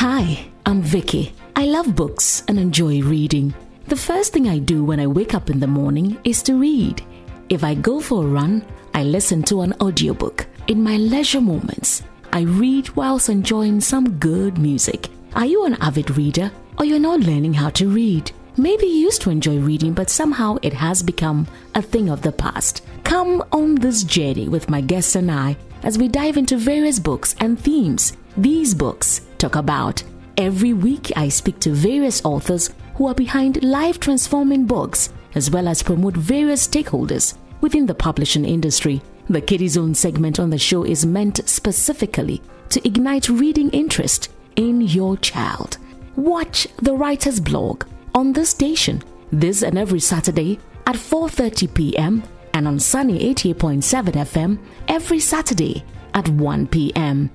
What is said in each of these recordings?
Hi, I'm Vicky. I love books and enjoy reading. The first thing I do when I wake up in the morning is to read. If I go for a run, I listen to an audiobook. In my leisure moments, I read whilst enjoying some good music. Are you an avid reader or you're not learning how to read? Maybe you used to enjoy reading, but somehow it has become a thing of the past. Come on this journey with my guests and I as we dive into various books and themes these books talk about. Every week, I speak to various authors who are behind life transforming books, as well as promote various stakeholders within the publishing industry. The Kiddie Zone segment on the show is meant specifically to ignite reading interest in your child. Watch the writer's blog on this station this and every Saturday at 4:30 p.m. and on Sunny 88.7 FM every Saturday at 1 p.m.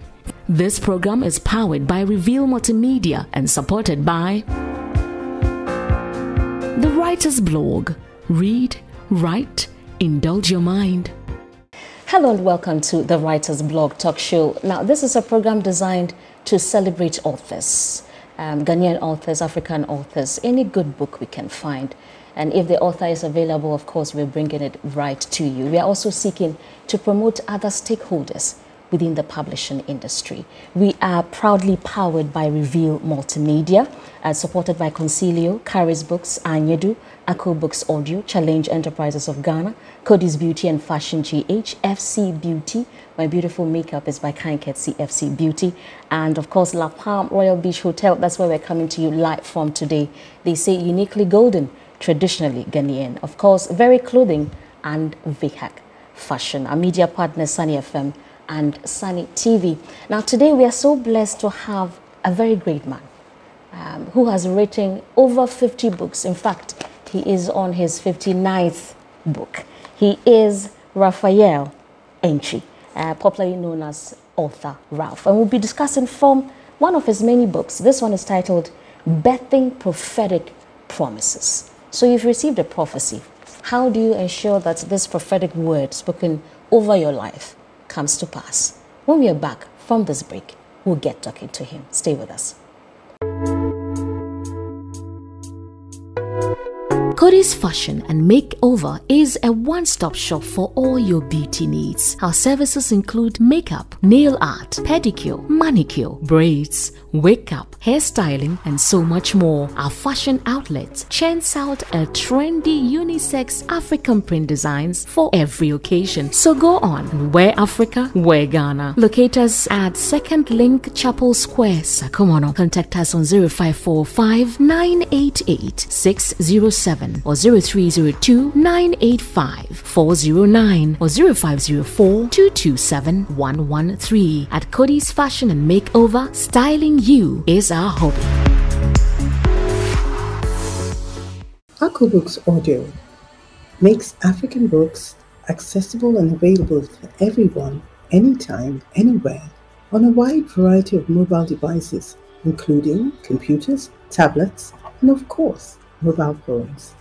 This program is powered by Reveal Multimedia and supported by The Writer's Blog. Read, write, indulge your mind. Hello and welcome to the Writer's Blog Talk Show. Now, this is a program designed to celebrate authors, um, Ghanaian authors, African authors, any good book we can find. And if the author is available, of course, we're bringing it right to you. We are also seeking to promote other stakeholders within the publishing industry. We are proudly powered by Reveal Multimedia, uh, supported by Concilio, Caris Books, Anyedu, Ako Books Audio, Challenge Enterprises of Ghana, Cody's Beauty and Fashion GH, FC Beauty. My beautiful makeup is by Kanket CFC Beauty. And of course, La Palm Royal Beach Hotel. That's where we're coming to you live from today. They say uniquely golden, traditionally Ghanaian. Of course, very clothing and VHAC fashion. Our media partner, Sunny FM and Sunny TV. Now, today we are so blessed to have a very great man um, who has written over 50 books. In fact, he is on his 59th book. He is Raphael Antwi, uh, popularly known as author Ralph. And we'll be discussing from one of his many books. This one is titled Birthing Prophetic Promises. So you've received a prophecy. How do you ensure that this prophetic word spoken over your life comes to pass? When we are back from this break, we'll get talking to him. Stay with us. Cody's Fashion and Makeover is a one stop shop for all your beauty needs. Our services include makeup, nail art, pedicure, manicure, braids, wake up, hairstyling, and so much more. Our fashion outlet churns out a trendy unisex African print designs for every occasion. So go on, wear Africa, wear Ghana. Locate us at Second Link Chapel Square, Sakumono. Contact us on 0545 988 607 or 0302 985 409 or 0504 227 113. At Cody's Fashion and Makeover, styling you is our hobby. Ako Books Audio makes African books accessible and available to everyone, anytime, anywhere, on a wide variety of mobile devices, including computers, tablets, and of course, mobile phones.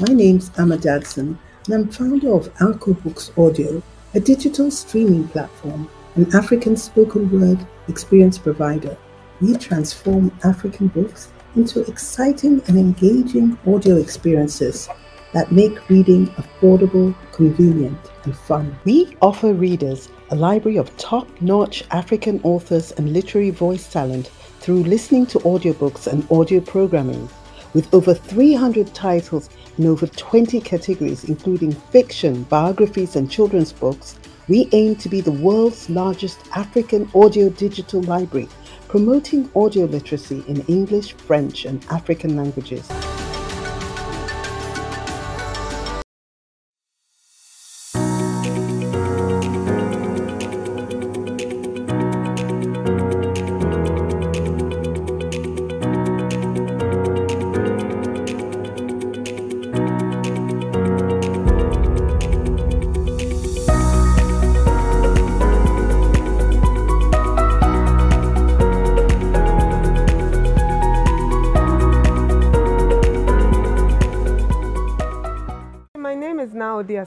My name's Amma Dadson, and I'm founder of Ako Books Audio, a digital streaming platform, an African spoken word experience provider we transform African books into exciting and engaging audio experiences that make reading affordable, convenient, and fun. We offer readers a library of top notch African authors and literary voice talent through listening to audiobooks and audio programming. With over 300 titles in over 20 categories, including fiction, biographies, and children's books, we aim to be the world's largest African audio digital library promoting audio literacy in English, French, and African languages.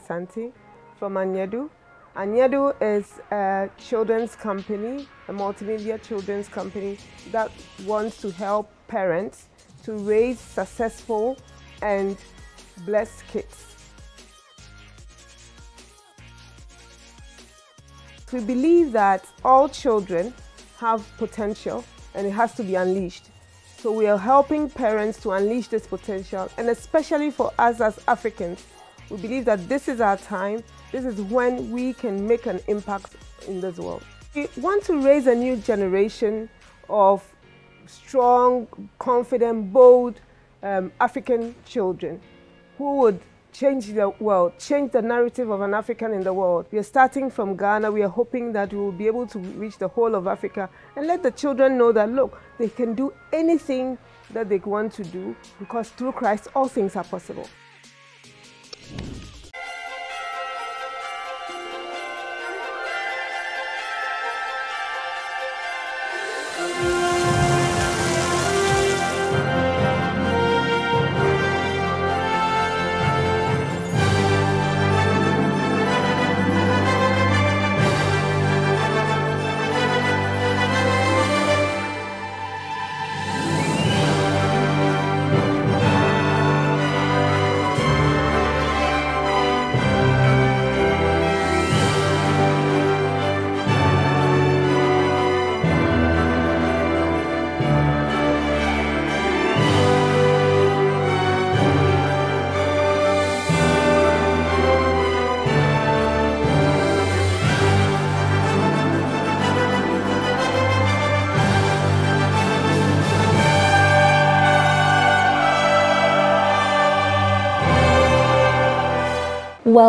Asante from Anyedu. Anyedu is a children's company, a multimedia children's company that wants to help parents to raise successful and blessed kids. We believe that all children have potential and it has to be unleashed. So we are helping parents to unleash this potential and especially for us as Africans, we believe that this is our time. This is when we can make an impact in this world. We want to raise a new generation of strong, confident, bold um, African children who would change the world, change the narrative of an African in the world. We are starting from Ghana. We are hoping that we will be able to reach the whole of Africa and let the children know that, look, they can do anything that they want to do because through Christ, all things are possible.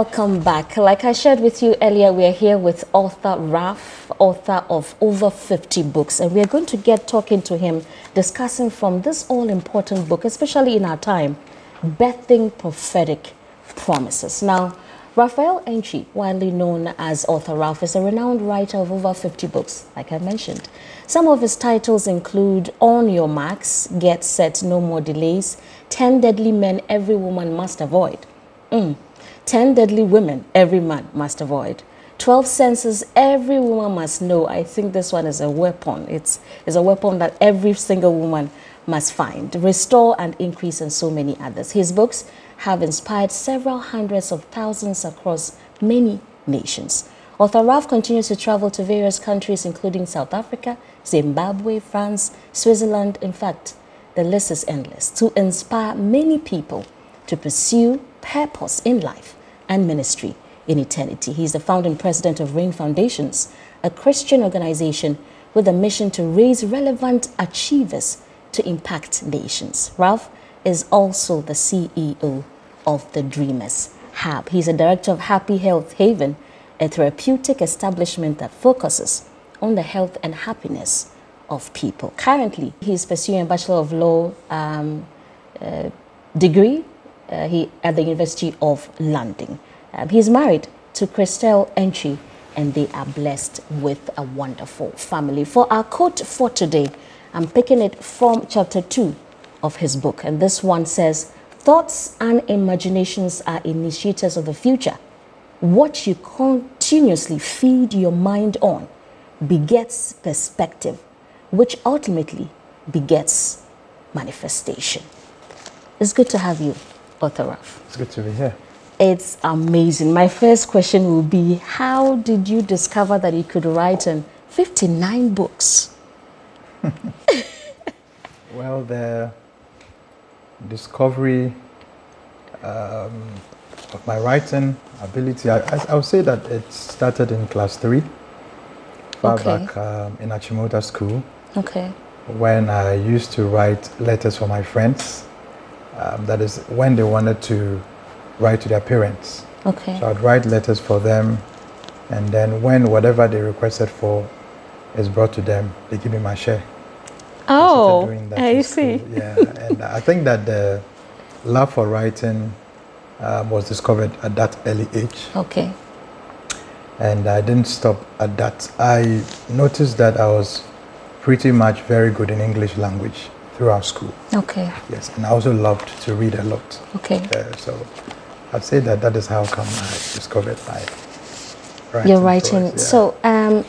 Welcome back. Like I shared with you earlier, we are here with author Ralph, author of over 50 books, and we are going to get talking to him, discussing from this all-important book, especially in our time, Birthing Prophetic Promises. Now, Raphael Antwi, widely known as author Ralph, is a renowned writer of over 50 books, like I mentioned. Some of his titles include On Your Marks, Get Set, No More Delays, 10 Deadly Men Every Woman Must Avoid. Mm. 10 deadly women every man must avoid. 12 senses every woman must know. I think this one is a weapon. It's, it's a weapon that every single woman must find. Restore and increase and so many others. His books have inspired several hundreds of thousands across many nations. Author Ralph continues to travel to various countries including South Africa, Zimbabwe, France, Switzerland. In fact, the list is endless to inspire many people to pursue purpose in life and ministry in eternity. He's the founding president of Rain Foundations, a Christian organization with a mission to raise relevant achievers to impact nations. Ralph is also the CEO of the Dreamers Hub. He's a director of Happy Health Haven, a therapeutic establishment that focuses on the health and happiness of people. Currently, he's pursuing a Bachelor of Law um, uh, degree uh, he, at the University of London. Um, he's married to Christelle Antwi and they are blessed with a wonderful family. For our quote for today, I'm picking it from chapter 2 of his book. And this one says, Thoughts and imaginations are initiators of the future. What you continuously feed your mind on begets perspective, which ultimately begets manifestation. It's good to have you author Ralph. It's good to be here. It's amazing. My first question will be How did you discover that you could write in 59 books? well, the discovery um, of my writing ability, I, I, I, would say that it started in class three, far okay. back um, in Achimota School. Okay. When I used to write letters for my friends um, that is when they wanted to write to their parents. Okay. So I'd write letters for them, and then when whatever they requested for is brought to them, they give me my share. Oh, I, see. Yeah, and I think that the love for writing um, was discovered at that early age. Okay. And I didn't stop at that. I noticed that I was pretty much very good in English language throughout school. Okay. Yes, and I also loved to read a lot. Okay. Uh, so I'd say that that is how come I discovered my writing. You're writing. Yeah. So, um,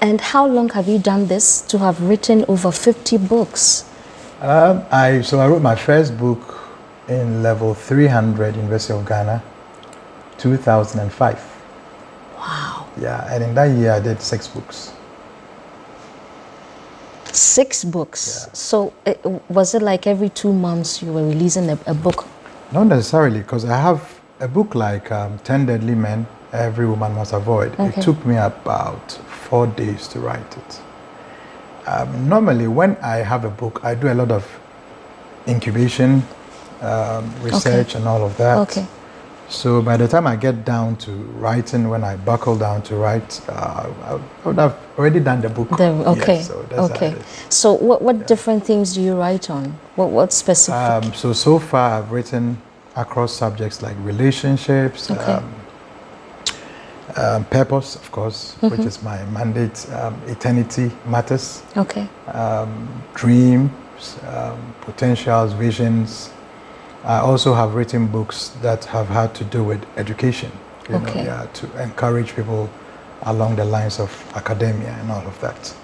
and how long have you done this to have written over 50 books? Um, I so I wrote my first book in level 300 University of Ghana, 2005. Wow. Yeah, and in that year I did six books. Six books. So, it, was it like every two months you were releasing a, a book? Not necessarily, because I have a book like um, 10 Deadly Men Every Woman Must Avoid. Okay. It took me about four days to write it. Um, normally, when I have a book, I do a lot of incubation, um, research, and all of that. Okay. So by the time I get down to writing, when I buckle down to write, uh, I would have already done the book. The, Yes, okay. so that's okay. So, what, what different things do you write on? What, what specific? Um, so so far, I've written across subjects like relationships, Okay. um, um, purpose, of course, Mm-hmm. which is my mandate, um, eternity matters, okay. um, dreams, um, potentials, visions. I also have written books that have had to do with education, you Okay. know, yeah, to encourage people along the lines of academia and all of that.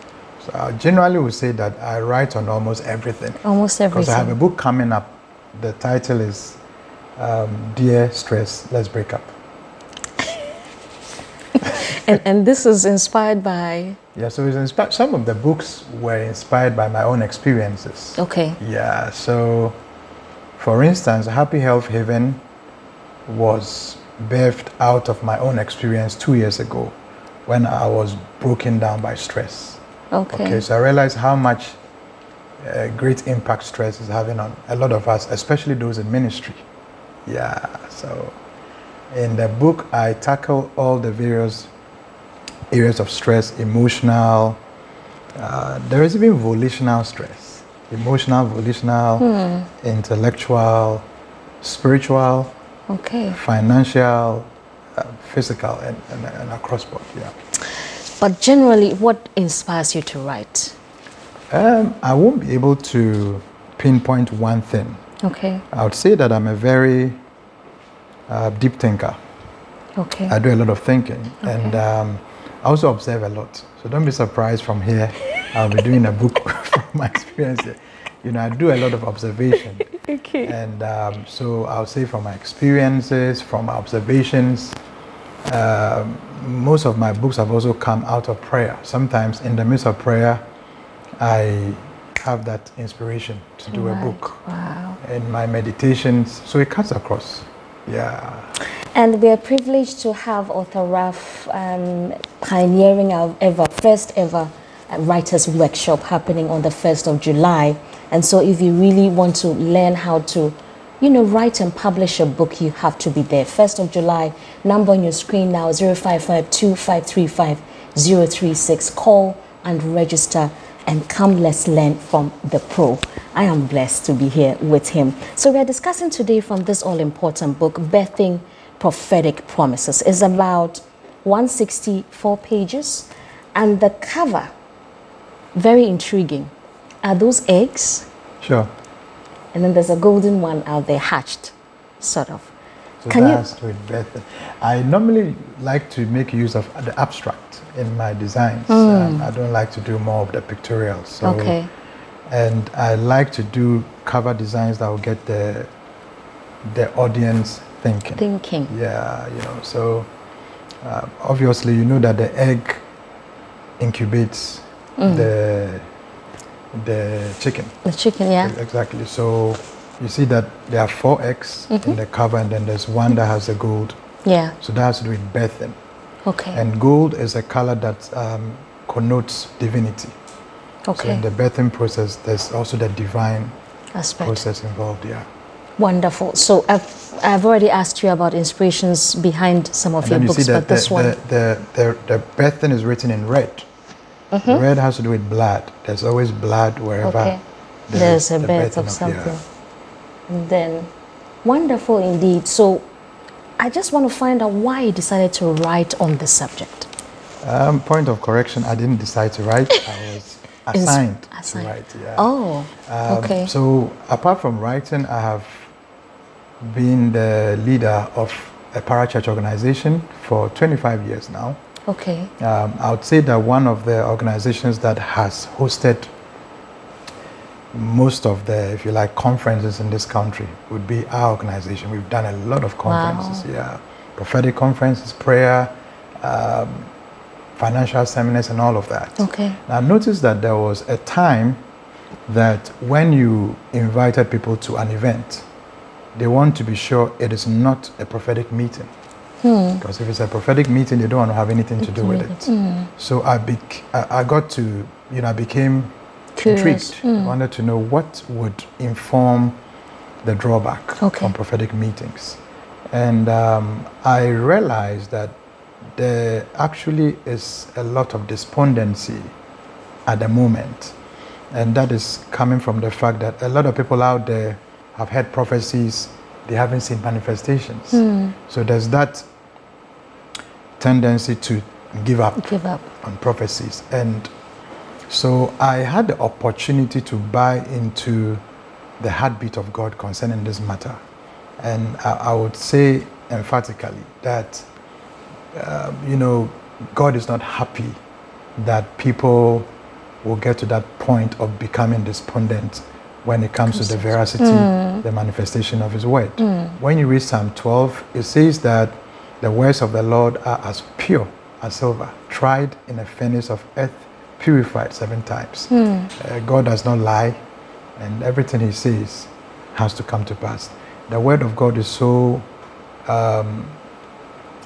So I generally would say that I write on almost everything. Almost everything. Because I have a book coming up. The title is um, Dear Stress, Let's Break Up. And, and this is inspired by. Yeah, so it's inspired. Some of the books were inspired by my own experiences. Okay. Yeah, so for instance, Happy Health Haven was birthed out of my own experience two years ago when I was broken down by stress. Okay. Okay, so I realized how much uh, great impact stress is having on a lot of us, especially those in ministry. Yeah, so in the book, I tackle all the various areas of stress emotional, uh, there is even volitional stress emotional, volitional, intellectual, spiritual, Okay. financial, uh, physical, and, and, and across board. Yeah. But generally, what inspires you to write? Um, I won't be able to pinpoint one thing. Okay. I would say that I'm a very uh, deep thinker. Okay. I do a lot of thinking, and um, I also observe a lot. So don't be surprised from here. I'll be doing a book from my experience. You know, I do a lot of observation, okay. and um, so I'll say from my experiences, from my observations. Um, most of my books have also come out of prayer. Sometimes in the midst of prayer, I have that inspiration to do a book. Wow. In my meditations, so it cuts across. Yeah. And we are privileged to have author Ralph um, pioneering our ever first ever uh, writers workshop happening on the 1st of July. And so if you really want to learn how to, you know, write and publish a book, you have to be there. 1st of July, number on your screen now 0552-535-036. Call and register and come let's learn from the pro. I am blessed to be here with him. So we are discussing today from this all-important book, Birthing Prophetic Promises. It's about 164 pages and the cover, very intriguing. Are those eggs? Sure. And then there's a golden one out there hatched, sort of. So Can you- that's it better. I normally like to make use of the abstract in my designs. Um, I don't like to do more of the pictorials. So. Okay. And I like to do cover designs that will get the the audience thinking. Thinking. Yeah, you know. So uh, obviously, you know that the egg incubates Mm. the the chicken. The chicken, yeah? Exactly. So you see that there are four eggs Mm-hmm. in the cover, and then there's one that has the gold. Yeah. So that has to do with birthing. Okay. And gold is a color that um, connotes divinity. Okay. So in the birthing process, there's also the divine Aspect. process involved. Yeah. Wonderful. So I've, I've already asked you about inspirations behind some of And your you books, but this the, one. the, the, the, the birthing is written in red. Mm-hmm. Red has to do with blood. There's always blood wherever Okay. there There's a the birth of something. Then, wonderful indeed. So I just want to find out why you decided to write on this subject. Um, point of correction, I didn't decide to write. I was assigned, assigned. to write. Yeah. Oh, Um, okay. So apart from writing, I have been the leader of a parachurch organization for 25 years now. Okay. Um, I would say that one of the organizations that has hosted most of the, if you like, conferences in this country would be our organization. We've done a lot of conferences, wow. yeah, prophetic conferences, prayer, um, financial seminars, and all of that. Okay. Now, notice that there was a time that when you invited people to an event, they want to be sure it is not a prophetic meeting. Hmm. Because if it's a prophetic meeting, they don't want to have anything to do with it. Mm. So I, bec- I, I got to, you know, I became Curious. intrigued. I wanted to know what would inform the drawback okay. from prophetic meetings. And um, I realized that there actually is a lot of despondency at the moment. And that is coming from the fact that a lot of people out there have heard prophecies, they haven't seen manifestations. Mm. So there's that tendency to give up, give up on prophecies. And so I had the opportunity to buy into the heartbeat of God concerning this matter. And I, I would say emphatically that, uh, you know, God is not happy that people will get to that point of becoming despondent when it comes to the veracity, mm. the manifestation of His word. Mm. When you read Psalm 12, it says that the words of the Lord are as pure as silver, tried in a furnace of earth, purified seven times. Mm. Uh, God does not lie, and everything He says has to come to pass. The word of God is so um,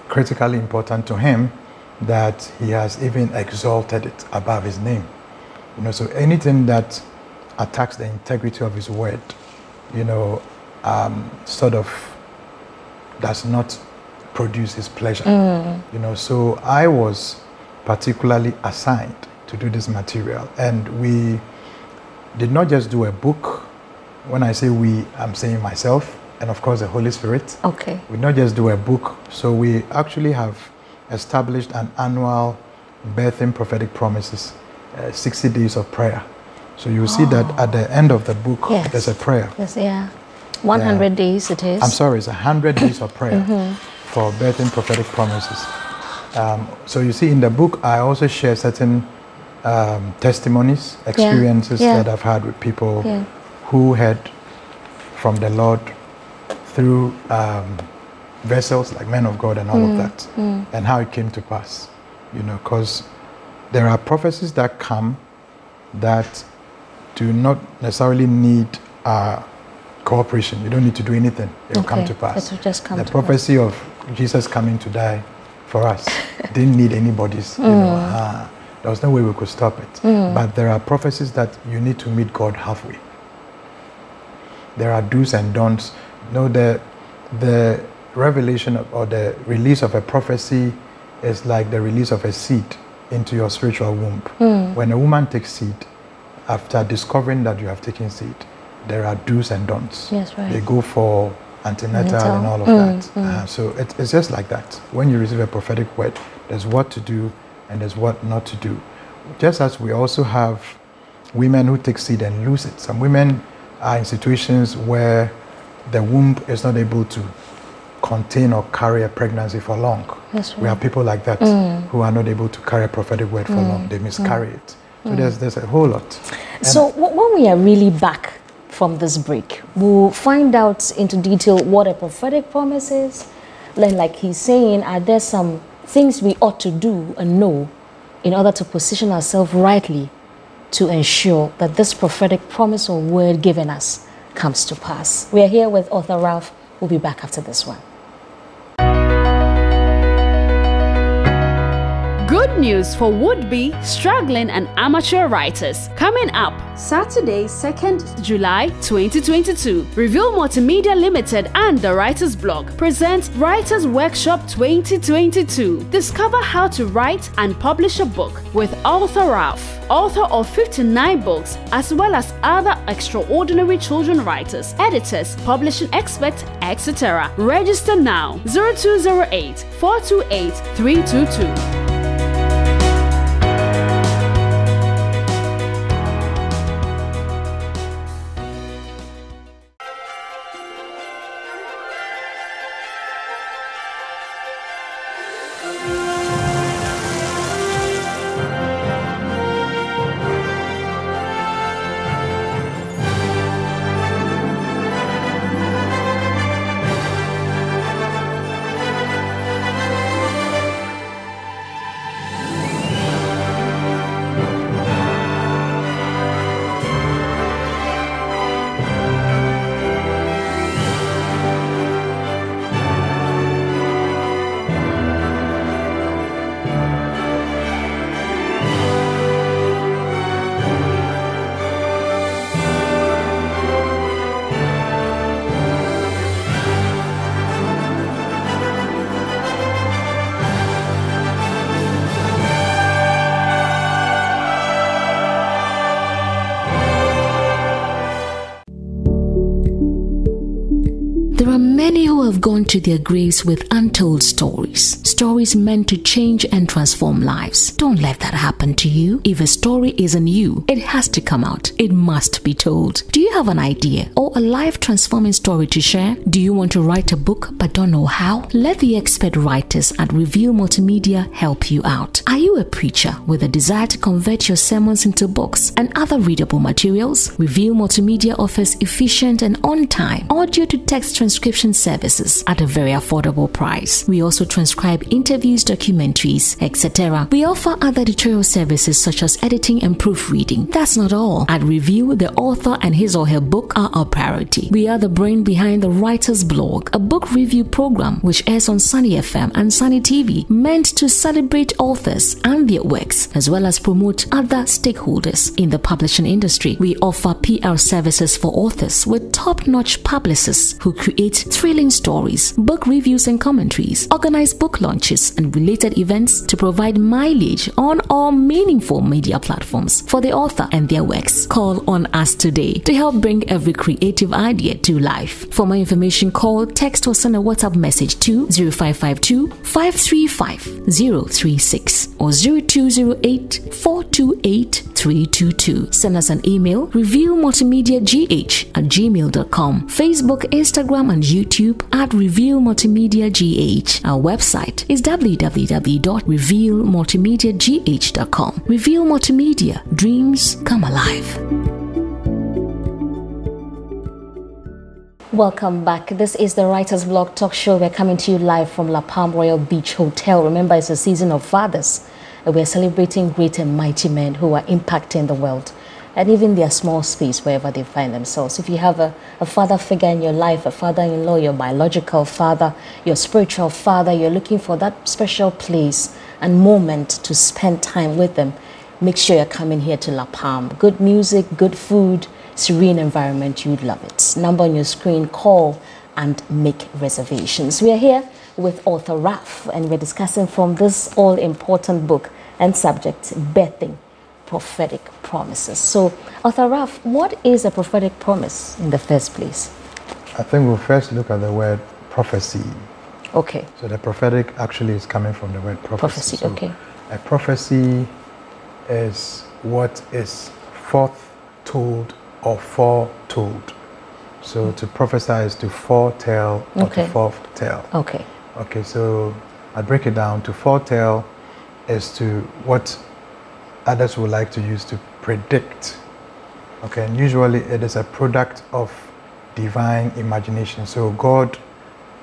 critically important to Him that He has even exalted it above His name. You know, so anything that attacks the integrity of his word, you know, um, sort of does not produce his pleasure. Mm. You know, so I was particularly assigned to do this material, and we did not just do a book. When I say we, I'm saying myself, and of course the Holy Spirit. Okay. We not just do a book, so we actually have established an annual birthing prophetic promises, uh, 60 days of prayer. So you see oh. that at the end of the book, yes. there's a prayer. Yes, yeah. 100 yeah. days it is. I'm sorry, it's 100 days of prayer mm-hmm. For birthing prophetic promises. Um, so you see in the book, I also share certain um, testimonies, experiences yeah. Yeah. that I've had with people who heard from the Lord through um, vessels like men of God and all mm. of that, mm. and how it came to pass. You know, because there are prophecies that come that do not necessarily need uh, cooperation. You don't need to do anything. It will okay. come to pass. It will just come the prophecy pass. of Jesus coming to die for us didn't need anybody's, you know, uh, there was no way we could stop it. Mm. But there are prophecies that you need to meet God halfway. There are do's and don'ts. You know, the, the revelation of, or the release of a prophecy is like the release of a seed into your spiritual womb. Mm. When a woman takes seed, after discovering that you have taken seed, there are do's and don'ts. Yes, right. They go for antenatal Natal. and all of mm, that. Mm. Uh, so it, it's just like that. When you receive a prophetic word, there's what to do and there's what not to do. Just as we also have women who take seed and lose it. Some women are in situations where the womb is not able to contain or carry a pregnancy for long. Right. We have people like that mm. who are not able to carry a prophetic word for mm. long. They miscarry mm. it. So there's, there's a whole lot. And so when we are really back from this break, we'll find out into detail what a prophetic promise is. Then, like he's saying, are there some things we ought to do and know in order to position ourselves rightly to ensure that this prophetic promise or word given us comes to pass? We are here with author Ralph. We'll be back after this one. Good news for would-be, struggling and amateur writers. Coming up, Saturday, 2nd July 2022, Reveal Multimedia Limited and the Writers Blog present Writers Workshop 2022. Discover how to write and publish a book with author Ralph, author of 59 books, as well as other extraordinary children writers, editors, publishing experts, etc. Register now 0208 428 322. Many who have gone to their graves with untold stories, stories meant to change and transform lives. Don't let that happen to you. If a story isn't you, it has to come out. It must be told. Do you have an idea or a life transforming story to share? Do you want to write a book but don't know how? Let the expert writers at Reveal Multimedia help you out. Are you a preacher with a desire to convert your sermons into books and other readable materials? Reveal Multimedia offers efficient and on time audio to text transcription services at a very affordable price. We also transcribe interviews, documentaries, etc. We offer other editorial services such as editing and proofreading. That's not all. At Reveal, the author and his or her book are our priority. We are the brain behind the Writer's Blog, a book review program which airs on Sunny FM and Sunny TV, meant to celebrate authors and their works, as well as promote other stakeholders in the publishing industry. We offer PR services for authors with top notch publicists who create thrilling stories, book reviews and commentaries, organize book launches and related events to provide mileage on all meaningful media platforms for the author and their works. Call on us today to help bring every creative idea to life. For more information, call, text, or send a WhatsApp message to 0552 535 036 or 0208 428 322. Send us an email, revealmultimediagh at gmail.com, Facebook, Instagram, and YouTube at Reveal Multimedia GH. Our website is www.revealmultimediagh.com. Reveal Multimedia, dreams come alive. Welcome back. This is the Writer's Blog Talk Show. We're coming to you live from La Palm Royal Beach Hotel. Remember, it's a season of fathers. And We're celebrating great and mighty men who are impacting the world and even their small space wherever they find themselves. If you have a, a father figure in your life, a father in law, your biological father, your spiritual father, you're looking for that special place and moment to spend time with them, make sure you're coming here to La Palm. Good music, good food, serene environment, you'd love it. Number on your screen, call and make reservations. We are here with author Ralph, and we're discussing from this all important book and subject, Birthing Prophetic Promises. So, author Ralph, what is a prophetic promise in the first place? I think we'll first look at the word prophecy. Okay. So, the prophetic actually is coming from the word prophecy. Prophecy, so okay. A prophecy is what is foretold or foretold. So to prophesy is to foretell or Okay. to foretell. Okay. Okay, so I break it down. To foretell is to what others would like to use to predict. Okay, and usually it is a product of divine imagination. So God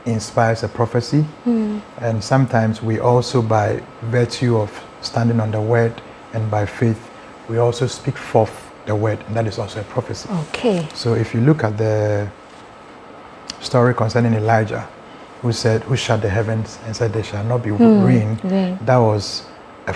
inspires a prophecy, hmm. and sometimes we also, by virtue of standing on the word and by faith, we also speak forth the word, and that is also a prophecy. Okay. So if you look at the story concerning Elijah, who said, who shut the heavens and said there shall not be hmm. rain, rain. that was a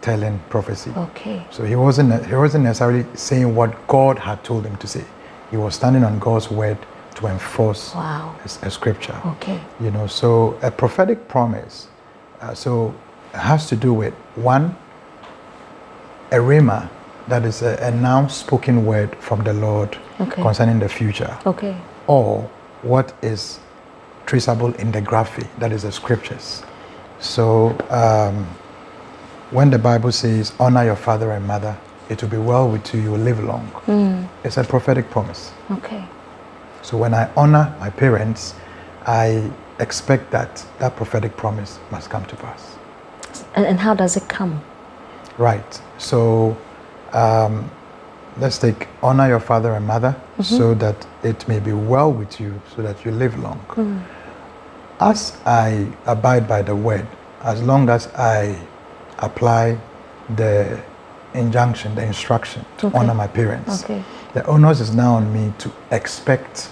forth-telling prophecy. Okay. So he wasn't he wasn't necessarily saying what God had told him to say. He was standing on God's word to enforce Wow. a, a scripture. Okay. You know, so a prophetic promise, uh, so it has to do with one, a rhema, that is a, a now spoken word from the Lord Okay. concerning the future, Okay. or what is traceable in the graphe, that is the scriptures. So um, when the Bible says, honor your father and mother, it will be well with you, you will live long. Hmm. It's a prophetic promise. Okay. So when I honor my parents, I expect that that prophetic promise must come to pass. And, and how does it come? Right. So um, let's take honor your father and mother mm-hmm. so that it may be well with you, so that you live long. Hmm. As I abide by the word, as long as I apply the injunction, the instruction to Okay. honor my parents, Okay. the onus is now on me to expect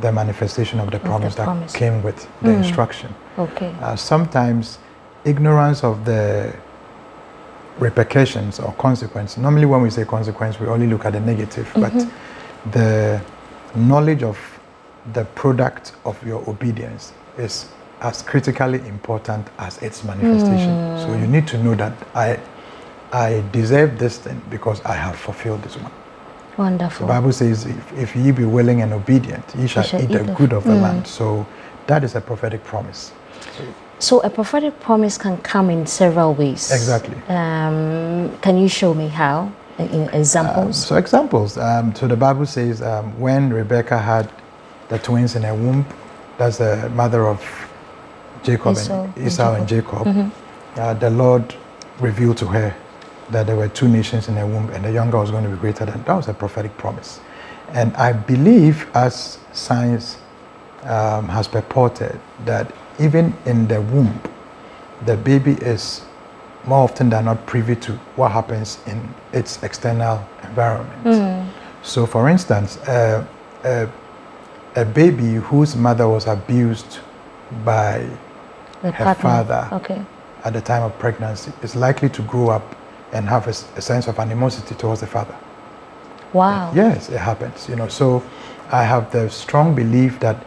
the manifestation of the promise that promise. came with the instruction. Okay. Uh, sometimes ignorance of the repercussions or consequence. Normally, when we say consequence, we only look at the negative, but the knowledge of the product of your obedience is as critically important as its manifestation. So you need to know that I, I deserve this thing because I have fulfilled this one. Wonderful. The Bible says, if, if ye be willing and obedient, ye shall, shall eat, eat the good of the land. So that is a prophetic promise. So a prophetic promise can come in several ways. Exactly. Um, can you show me how? In- examples. So examples. Um, so the Bible says um, when Rebecca had the twins in her womb, that's the mother of Jacob Esau and and Esau and Jacob. uh, the Lord revealed to her that there were two nations in her womb, and the younger was going to be greater than. That was a prophetic promise, and I believe, as science um, has purported, that even in the womb, the baby is more often than not privy to what happens in its external environment. So, for instance, uh, a, a baby whose mother was abused by the her partner. father Okay. at the time of pregnancy is likely to grow up and have a sense of animosity towards the father. Wow. Yes, it happens. You know, so I have the strong belief that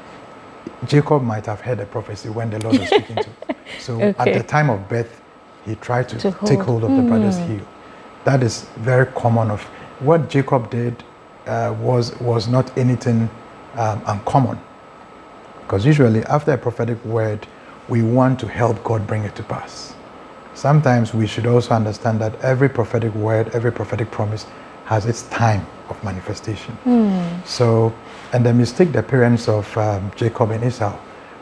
Jacob might have heard a prophecy when the Lord was speaking to. him. So at the time of birth, he tried to, To take hold. hold of the brother's heel. That is very common. Of what Jacob did uh, was was not anything um, uncommon. Because usually, after a prophetic word, we want to help God bring it to pass. Sometimes we should also understand that every prophetic word, every prophetic promise has its time of manifestation. So, and the mistake the parents of um, Jacob and Esau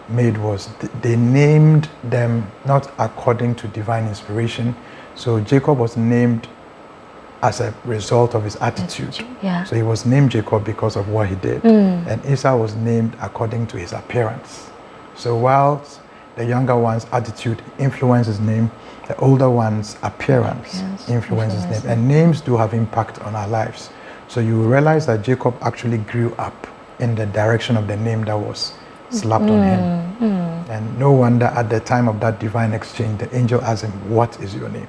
made was th- they named them not according to divine inspiration. So, Jacob was named as a result of his attitude. Yeah. So he was named Jacob because of what he did. And Esau was named according to his appearance. So whilst the younger one's attitude influences his name, the older one's appearance Appearance influences his name. And names do have impact on our lives. So you realize that Jacob actually grew up in the direction of the name that was slapped on him. And no wonder at the time of that divine exchange, the angel asked him, What is your name?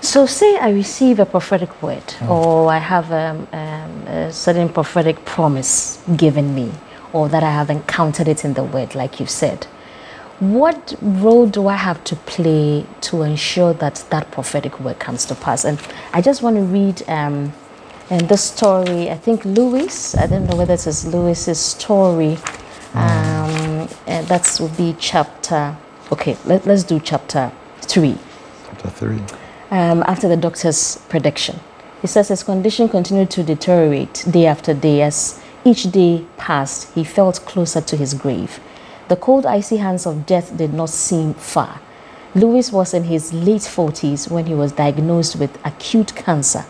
So, say I receive a prophetic word, Hmm. or I have um, um, a certain prophetic promise given me, or that I have encountered it in the word, like you said. What role do I have to play to ensure that that prophetic word comes to pass? And I just want to read um, in this story. I think Lewis. I don't know whether it is Lewis's story. Um, and that would be chapter. Okay, let, let's do chapter three Chapter 3. um, after the doctor's prediction. He says his condition continued to deteriorate day after day. As each day passed, he felt closer to his grave. The cold, icy hands of death did not seem far. Lewis was in his late 40s when he was diagnosed with acute cancer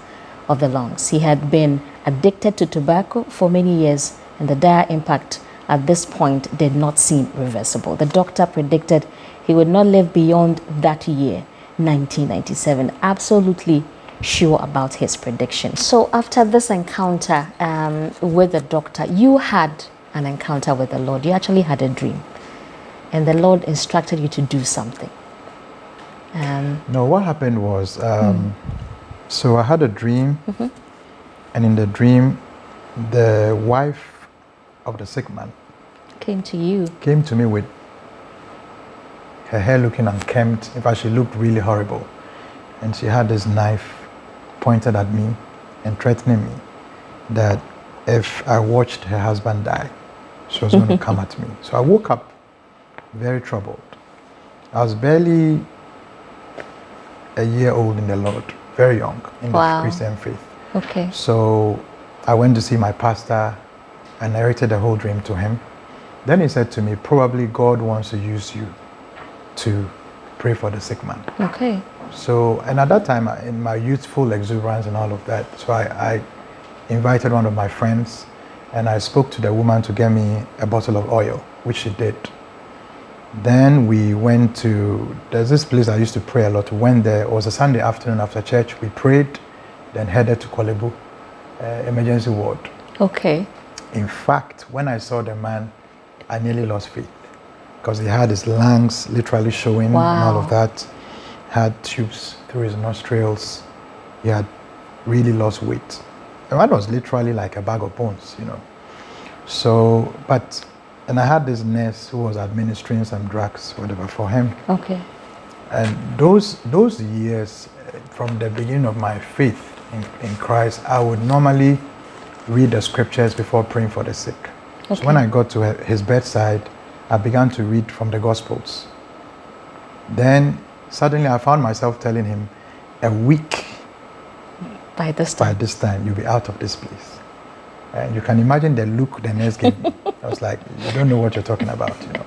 of the lungs. He had been addicted to tobacco for many years, and the dire impact at this point did not seem reversible. The doctor predicted he would not live beyond that year, 1997. Absolutely sure about his prediction. So, after this encounter um, with the doctor, you had an encounter with the Lord. You actually had a dream, and the Lord instructed you to do something. Um, No, what happened was, um, so I had a dream, Mm-hmm. and in the dream, the wife of the sick man came to you. came to me with her hair looking unkempt. In fact, she looked really horrible. And she had this knife pointed at me and threatening me that if I watched her husband die, she was going to come at me. So I woke up very troubled. I was barely a year old in the Lord, very young in Wow. the Christian faith. Okay. So I went to see my pastor and narrated the whole dream to him. Then he said to me, Probably God wants to use you to pray for the sick man. Okay. So, and at that time, in my youthful exuberance and all of that, so I, I invited one of my friends and I spoke to the woman to get me a bottle of oil, which she did. Then we went to, there's this place I used to pray a lot. We went there, it was a Sunday afternoon after church. We prayed, then headed to Korle Bu, uh, emergency ward. Okay. In fact, when I saw the man, I nearly lost faith because he had his lungs literally showing and all of that, had tubes through his nostrils. He had really lost weight. The man was literally like a bag of bones, you know. So, but, and I had this nurse who was administering some drugs, whatever, for him. Okay. And those those years, uh, from the beginning of my faith in, in Christ, I would normally read the scriptures before praying for the sick. Okay. So when I got to his bedside, I began to read from the Gospels. Then suddenly I found myself telling him, a week by this time, by this time you'll be out of this place. And you can imagine the look the nurse gave me. I was like, you don't know what you're talking about, you know.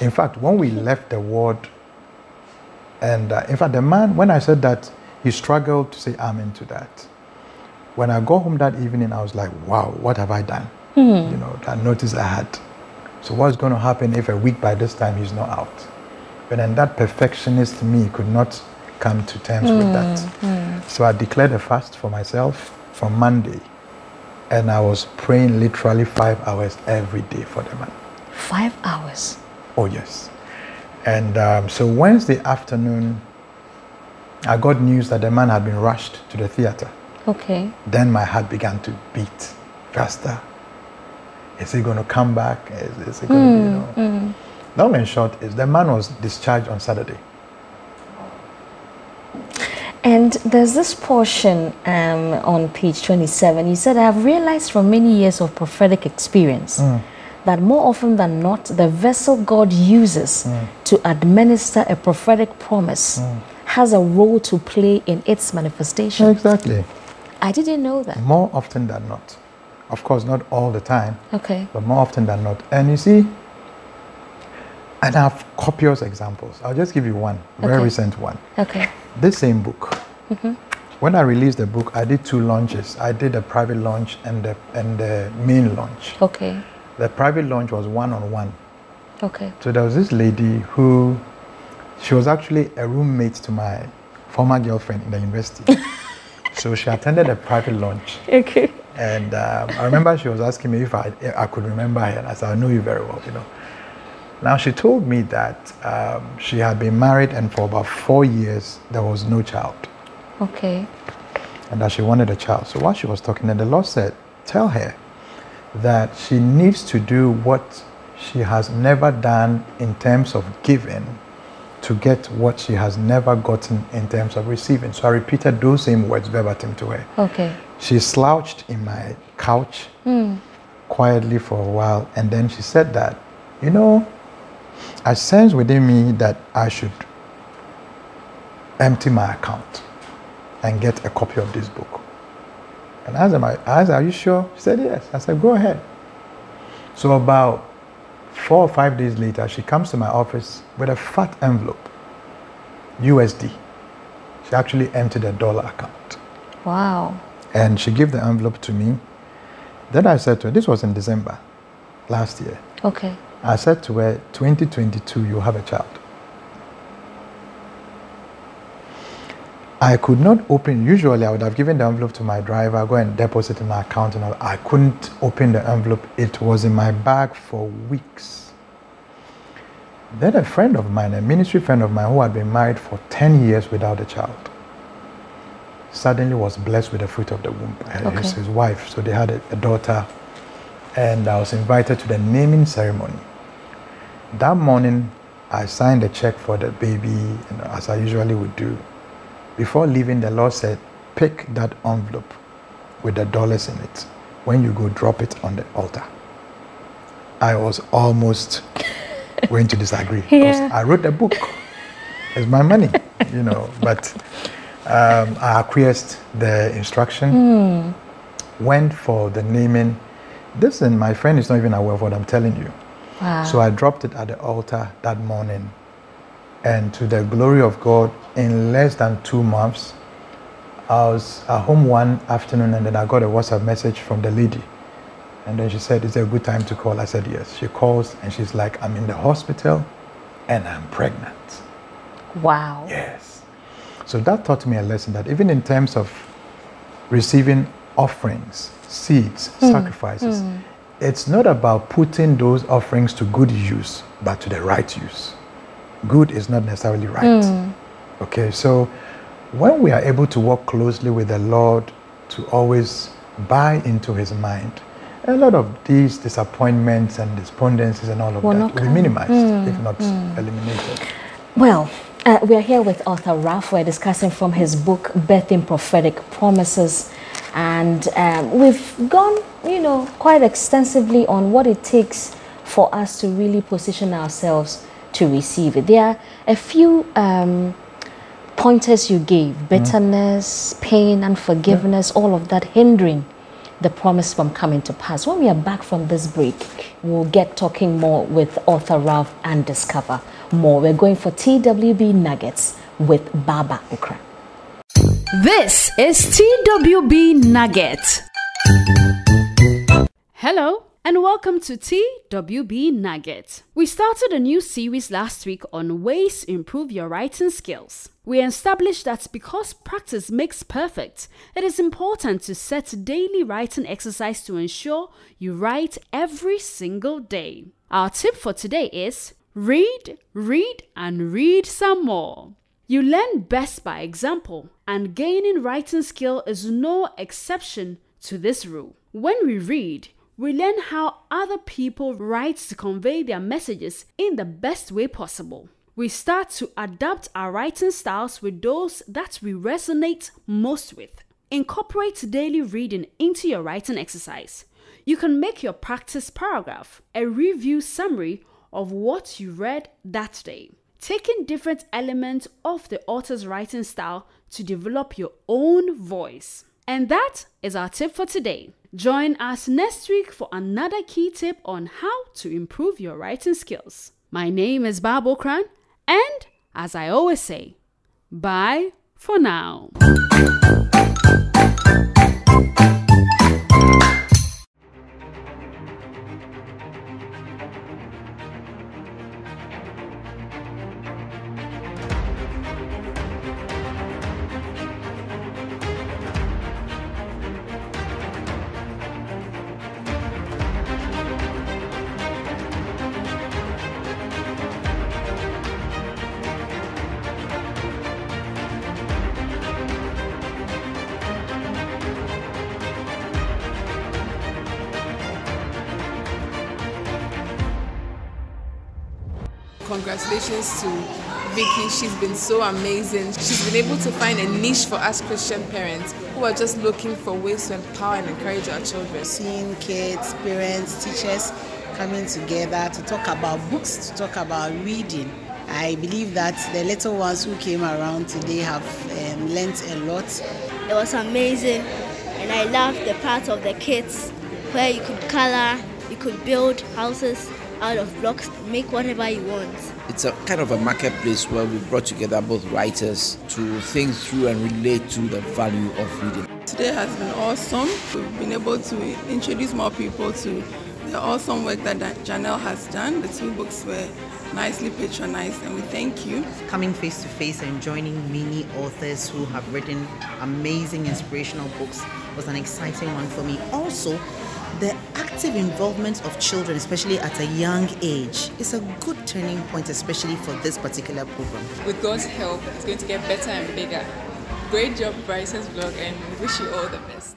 In fact, when we left the ward, and uh, in fact, the man, when I said that, he struggled to say amen to that. When I got home that evening, I was like, wow, what have I done? Hmm. You know, that notice I had. So what's going to happen if a week by this time he's not out? But then that perfectionist me could not come to terms with that. Hmm, hmm. So I declared a fast for myself from Monday. And I was praying literally five hours every day for the man. Five hours. Oh, yes. And um, so Wednesday afternoon, I got news that the man had been rushed to the theater. Okay. Then my heart began to beat faster. Is he going to come back? Is, is he going to, you know? Long and short is the man was discharged on Saturday. And there's this portion um, on page 27. You said, I have realized from many years of prophetic experience mm. that more often than not, the vessel God uses mm. to administer a prophetic promise mm. has a role to play in its manifestation. Exactly. I didn't know that. More often than not. Of course, not all the time, Okay. but more often than not. And you see, and I have copious examples. I'll just give you one, very recent one. Okay. This same book. When I released the book, I did two launches. I did a private launch and the, and the main launch. Okay. The private launch was one on one. Okay. So there was this lady who, she was actually a roommate to my former girlfriend in the university. so she attended a private launch. Okay. And um, I remember she was asking me if I, I could remember her. And I said, I know you very well, you know. Now she told me that um, she had been married and for about four years there was no child Okay. and that she wanted a child. So while she was talking, then the Lord said, Tell her that she needs to do what she has never done in terms of giving to get what she has never gotten in terms of receiving. So I repeated those same words verbatim to her. Okay. She slouched in my couch quietly for a while, and then she said that, you know, I sense within me that I should empty my account and get a copy of this book. And I asked, her, I asked her, Are you sure? She said, Yes. I said, Go ahead. So, about four or five days later, she comes to my office with a fat envelope, USD. She actually emptied a dollar account Wow. and she gave the envelope to me. Then I said to her, this was in December last year. Okay. I said to her, 2022, you have a child. I could not open, usually I would have given the envelope to my driver, go and deposit in my account and all. I couldn't open the envelope. It was in my bag for weeks. Then a friend of mine, a ministry friend of mine who had been married for 10 years without a child, suddenly was blessed with the fruit of the womb. Uh, His, his wife. So they had a, a daughter, and I was invited to the naming ceremony. That morning, I signed a check for the baby, you know, as I usually would do. Before leaving, the Lord said, Pick that envelope with the dollars in it. When you go, drop it on the altar. I was almost going to disagree because Yeah. I wrote the book. It's my money, you know. But um, I acquiesced the instruction, went for the naming. Listen, my friend is not even aware of what I'm telling you. Wow. So I dropped it at the altar that morning. And to the glory of God, in less than two months, I was at home one afternoon and then I got a WhatsApp message from the lady. And then she said, Is it a good time to call? I said, Yes. She calls and she's like, I'm in the hospital and I'm pregnant. wow. Yes. So that taught me a lesson that even in terms of receiving offerings, seeds, hmm. sacrifices, hmm. It's not about putting those offerings to good use, but to the right use. Good is not necessarily right. Hmm. Okay, so when we are able to work closely with the Lord to always buy into his mind, a lot of these disappointments and despondencies and all of Will that will be minimized, hmm, if not hmm. eliminated. Well, uh, we are here with author Ralph. We're discussing from his book, Birthing Prophetic Promises. And um, we've gone, you know, quite extensively on what it takes for us to really position ourselves to receive it. There are a few um, pointers you gave mm. bitterness, mm. pain, unforgiveness, yeah. all of that hindering the promise from coming to pass. When we are back from this break, we'll get talking more with author Ralph and discover more. We're going for TWB Nuggets with Baba Okra. This is TWB Nugget. Hello and welcome to TWB Nugget. We started a new series last week on ways to improve your writing skills. We established that because practice makes perfect, it is important to set daily writing exercise to ensure you write every single day. Our tip for today is read, read, and read some more. You learn best by example, and gaining writing skill is no exception to this rule. When we read, we learn how other people write to convey their messages in the best way possible. We start to adapt our writing styles with those that we resonate most with. Incorporate daily reading into your writing exercise. You can make your practice paragraph a review summary of what you read that day taking different elements of the author's writing style to develop your own voice. And that is our tip for today. Join us next week for another key tip on how to improve your writing skills. My name is Bob Okran, and as I always say, bye for now. Congratulations to Vicky. She's been so amazing. She's been able to find a niche for us Christian parents who are just looking for ways to empower and encourage our children. Seeing kids, parents, teachers coming together to talk about books, to talk about reading. I believe that the little ones who came around today have um, learned a lot. It was amazing, and I loved the part of the kids where you could color, you could build houses, out of blocks, make whatever you want. It's a kind of a marketplace where we brought together both writers to think through and relate to the value of reading. Today has been awesome. We've been able to introduce more people to the awesome work that Janelle has done. The two books were nicely patronized and we thank you. Coming face to face and joining many authors who have written amazing inspirational books was an exciting one for me. Also, the active involvement of children, especially at a young age, is a good turning point, especially for this particular program. With God's help, it's going to get better and bigger. Great job, Bryce's blog, and we wish you all the best.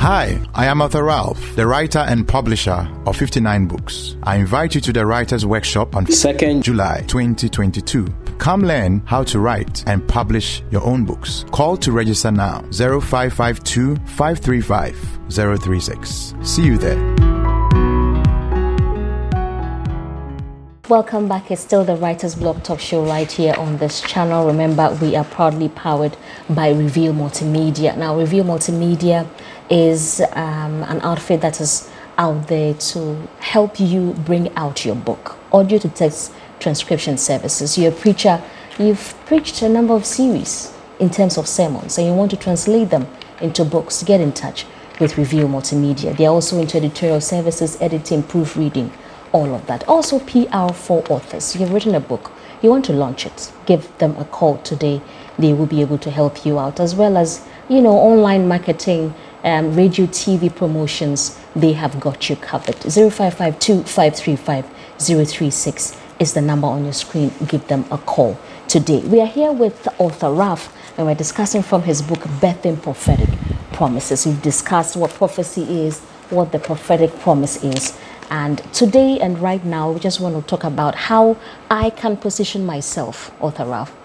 Hi, I am Author Ralph, the writer and publisher of 59 books. I invite you to the Writers Workshop on 2nd July 2022. Come learn how to write and publish your own books. Call to register now 0552 535 036. See you there. Welcome back. It's still the Writers Blog Talk Show right here on this channel. Remember, we are proudly powered by Reveal Multimedia. Now, Reveal Multimedia is um, an outfit that is out there to help you bring out your book. Audio to text transcription services. You're a preacher, you've preached a number of series in terms of sermons, and you want to translate them into books. Get in touch with Reveal Multimedia. They are also into editorial services, editing, proofreading, all of that. Also, PR for authors. You've written a book, you want to launch it. Give them a call today. They will be able to help you out, as well as, you know, online marketing um, radio, TV promotions, they have got you covered. 0552 535 036 is the number on your screen. Give them a call today. We are here with author Ralph, and we're discussing from his book, Birthing Prophetic Promises. We've discussed what prophecy is, what the prophetic promise is. And today and right now, we just want to talk about how I can position myself, author Ralph,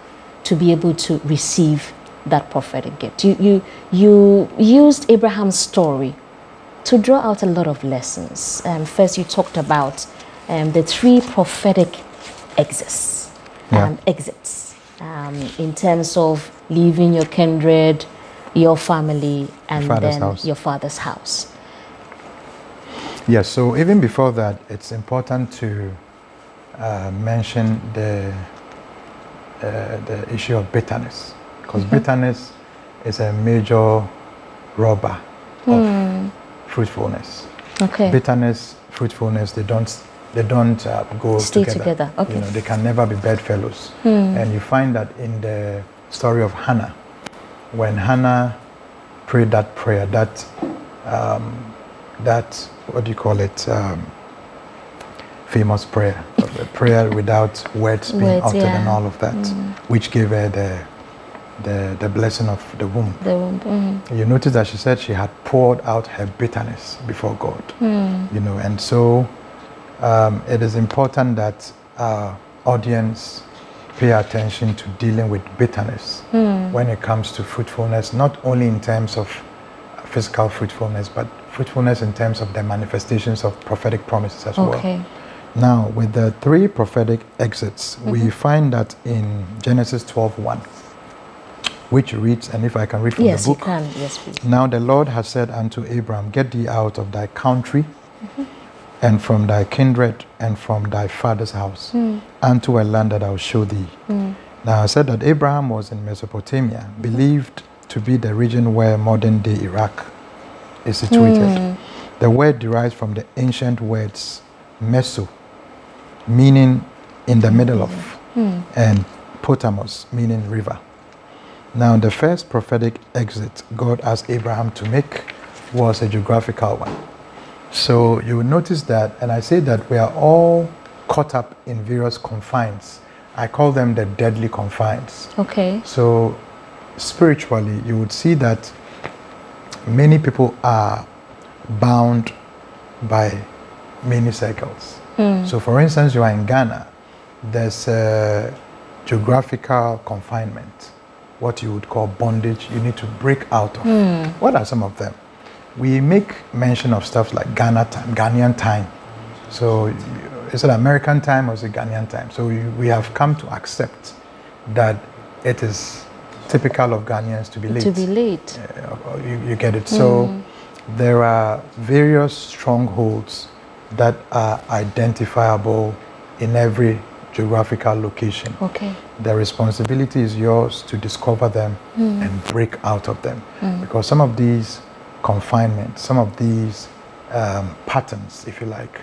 to be able to receive that prophetic gift. You, you, you used Abraham's story to draw out a lot of lessons. Um, first, you talked about um, the three prophetic exits, Yeah. um, exits um, in terms of leaving your kindred, your family, and father's then house. your father's house. Yes, so even before that, it's important to uh, mention the, uh, the issue of bitterness, because Mhm. bitterness is a major robber of Hmm. fruitfulness. Okay. Bitterness, fruitfulness, they don't, they don't uh, go Stay together. together, okay. You know, they can never be bedfellows. Hmm. And you find that in the story of Hannah, when Hannah prayed that prayer, that um, that what do you call it? Um, famous prayer, a prayer without words being Words, uttered and all of that, Mm. which gave her the, the the blessing of the womb. The womb. mhm. You notice that she said she had poured out her bitterness before God. Hmm. You know, and so um, it is important that our audience pay attention to dealing with bitterness Hmm. when it comes to fruitfulness, not only in terms of physical fruitfulness, but fruitfulness in terms of the manifestations of prophetic promises as well. Okay. Now, with the three prophetic exits, we Mhm. find that in Genesis 12:1, which reads, and if I can read from Yes, the you book. can. Yes, please. Now the Lord has said unto Abram, Get thee out of thy country Mhm. And from thy kindred and from thy father's house Hmm. unto a land that I will show thee. Hmm. Now I said that Abraham was in Mesopotamia, believed to be the region where modern day Iraq is situated. Hmm. The word derives from the ancient words meso, meaning in the middle of, Hmm. and potamos, meaning river. Now, the first prophetic exit God asked Abraham to make was a geographical one. So you will notice that, and I say that we are all caught up in various confines. I call them the deadly confines. Okay. So spiritually, you would see that many people are bound by many circles. Hmm. So, for instance, you are in Ghana, there's a geographical confinement, what you would call bondage, you need to break out of. Hmm. What are some of them? We make mention of stuff like Ghana time, Ghanaian time. So, is it American time or is it Ghanaian time? So, we, we have come to accept that it is typical of Ghanaians to be late. To be late. Uh, you, you get it. So Mm. there are various strongholds that are identifiable in every geographical location. Okay. The responsibility is yours to discover them Mm. and break out of them. Mm. Because some of these confinements, some of these um, patterns, if you like,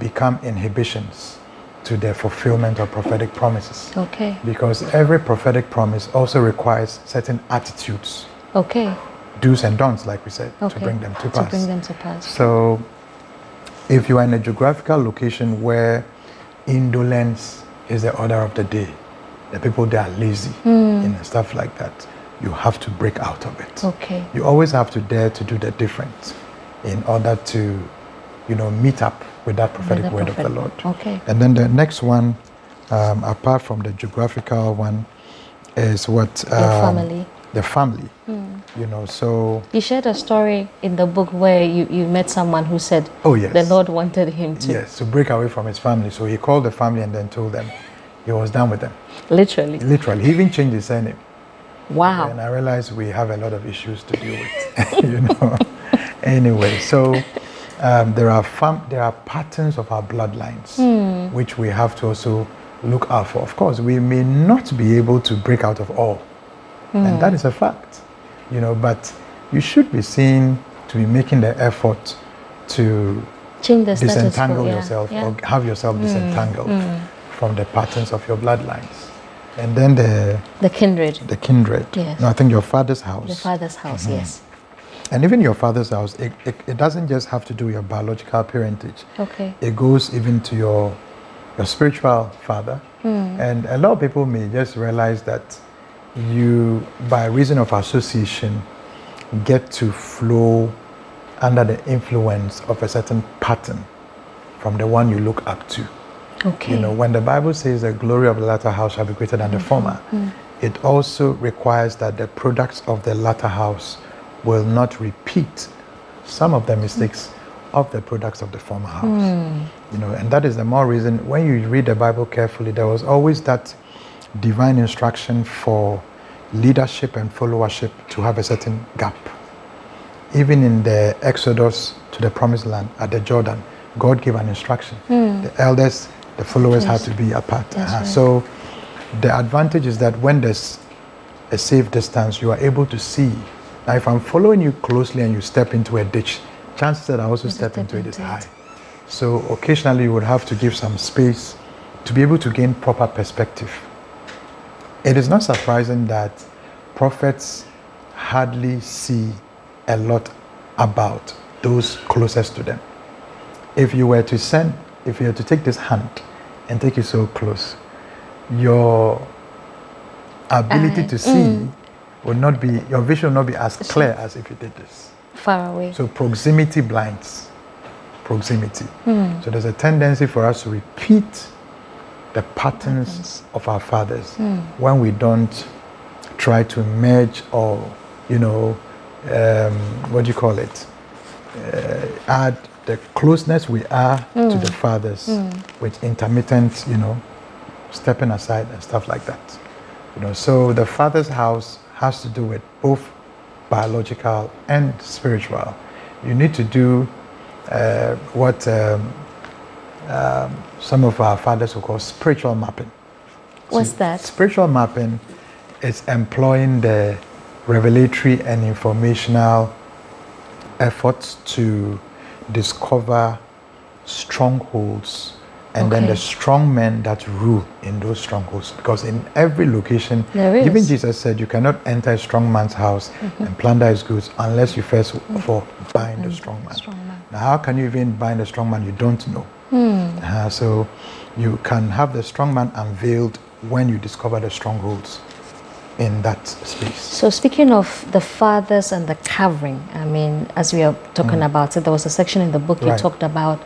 become inhibitions to the fulfillment of prophetic promises. Okay. Because every prophetic promise also requires certain attitudes, Okay. do's and don'ts, like we said, Okay. to bring them to To pass. To bring them to pass. So, if you are in a geographical location where indolence is the order of the day, the people there are lazy Mm. and stuff like that, you have to break out of it. Okay. You always have to dare to do the different in order to, you know, meet up with that prophetic With word of the Lord. Okay. And then the next one, um, apart from the geographical one, is what um, family. The family. Hmm. You know, so You shared a story in the book where you, you met someone who said Oh, yes. the Lord wanted him to. yes, to break away from his family. So he called the family and then told them he was done with them. Literally. Literally, he even changed his surname. Wow. And I realized we have a lot of issues to deal with. you know. anyway, so um, there are fam- there are patterns of our bloodlines Hmm. which we have to also look out for. Of course, we may not be able to break out of all, Hmm. and that is a fact. You know, but you should be seen to be making the effort to Change the disentangle yeah, yourself yeah. or have yourself Mm, disentangled mm. from the patterns of your bloodlines. And then the The kindred. the kindred. Yes. No, I think your father's house. The father's house, Mhm. yes. And even your father's house, it, it, it doesn't just have to do with your biological parentage. Okay. It goes even to your your spiritual father. Mm. And a lot of people may just realize that you, by reason of association, get to flow under the influence of a certain pattern from the one you look up to. Okay. You know, when the Bible says the glory of the latter house shall be greater than the former, Mm. it also requires that the products of the latter house will not repeat some of the mistakes of the products of the former house. Hmm. You know, and that is the more reason when you read the Bible carefully, there was always that divine instruction for leadership and followership to have a certain gap. Even in the Exodus to the promised land at the Jordan, God gave an instruction. Hmm. The elders, the followers Yes. had to be apart. Uh-huh. right. So the advantage is that when there's a safe distance, you are able to see. Now, if I'm following you closely and you step into a ditch, chances that I also step, into it is high. So occasionally you would have to give some space to be able to gain proper perspective. It is not surprising that prophets hardly see a lot about those closest to them. If you were to send, if you were to take this hand and take it so close, your ability Eye, to see mm. will not be, your vision will not be as clear as if you did this. Far away. So proximity blinds. Proximity. Hmm. So there's a tendency for us to repeat the patterns of our fathers Hmm. when we don't try to merge or, you know, um, what do you call it? Uh, add the closeness we are to Mm. the fathers Mm. with intermittent, you know, stepping aside and stuff like that. You know, so the father's house has to do with both biological and spiritual. You need to do uh, what um, um, some of our fathers will call spiritual mapping. What's that? Spiritual mapping is employing the revelatory and informational efforts to discover strongholds and then the strong men that rule in those strongholds. Because in every location, even. Jesus said, you cannot enter a strong man's house Mhm. and plunder his goods unless you first of all bind the strong man. Now, how can you even bind a strong man you don't know? Hmm. Uh, so you can have the strong man unveiled when you discover the strongholds in that space. So speaking of the fathers and the covering, I mean, as we are talking Mm. about it, there was a section in the book you Right. talked about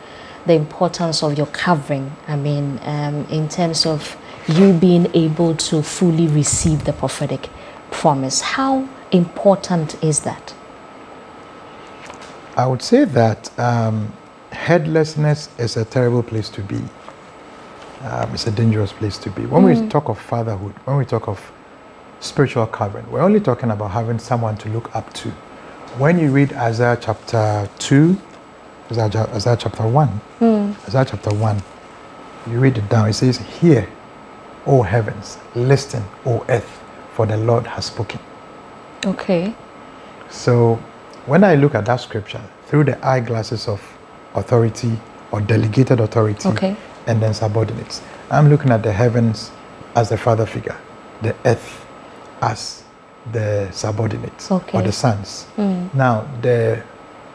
the importance of your covering. I mean, um, in terms of you being able to fully receive the prophetic promise. How important is that? I would say that um, headlessness is a terrible place to be. Um, it's a dangerous place to be. When we Mm. talk of fatherhood, when we talk of spiritual covering, we're only talking about having someone to look up to. When you read Isaiah chapter 2, Isaiah, Isaiah chapter 1, Mm. Isaiah chapter 1, you read it down, it says, Hear, O heavens, listen, O earth, for the Lord has spoken. Okay. So when I look at that scripture through the eyeglasses of authority or delegated authority Okay. and then subordinates, I'm looking at the heavens as the father figure, the earth as the subordinates Okay. or the sons. Mm. Now, the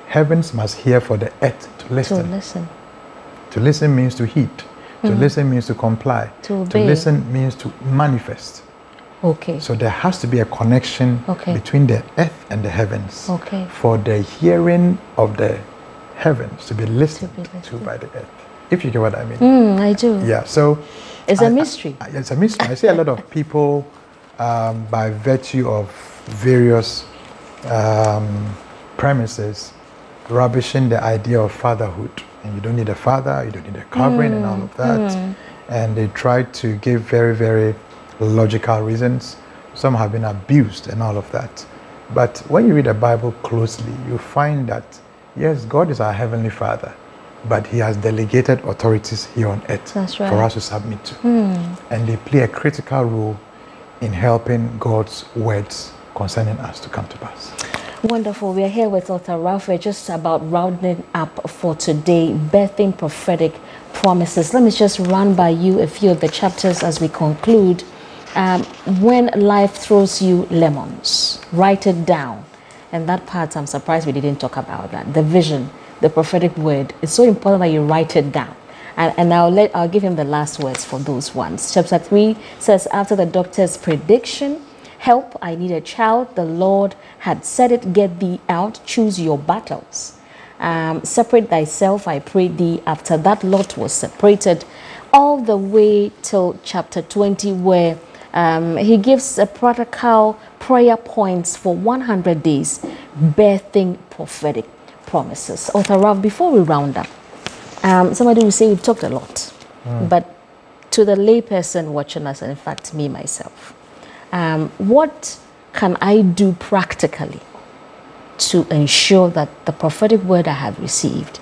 heavens must hear for the earth to listen. To listen. To listen means to heed. To Mhm. listen means to comply. To obey. listen means to manifest. Okay. So there has to be a connection Okay. between the earth and the heavens Okay. for the hearing of the heavens to be listened to, by the earth. If you get what I mean. Mm, I do. Yeah. So It's a a mystery. it's a mystery. I see a lot of people um, by virtue of various um, premises rubbishing the idea of fatherhood. And you don't need a father, you don't need a covering and all of that. Mm. And they try to give very, very logical reasons. Some have been abused and all of that. But when you read the Bible closely, you find that, yes, God is our Heavenly Father, but He has delegated authorities here on earth That's for us to submit to. Hmm. And they play a critical role in helping God's words concerning us to come to pass. Wonderful. We are here with Dr. Ralph. We're just about rounding up for today, birthing prophetic promises. Let me just run by you a few of the chapters as we conclude. Um, when life throws you lemons, write it down. And that part, I'm surprised we didn't talk about that. The vision, the prophetic word. It's so important that you write it down. And, and I'll let I'll give him the last words for those ones. Chapter three says, after the doctor's prediction, help, I need a child. The Lord had said it, get thee out, choose your battles. Um, separate thyself, I pray thee. After that, Lot was separated all the way till chapter 20, where Um, he gives a practical prayer points for 100 days, birthing prophetic promises. Author Ralph, before we round up, um, somebody will say we've talked a lot, mm. but to the layperson watching us, and in fact me myself, um, what can I do practically to ensure that the prophetic word I have received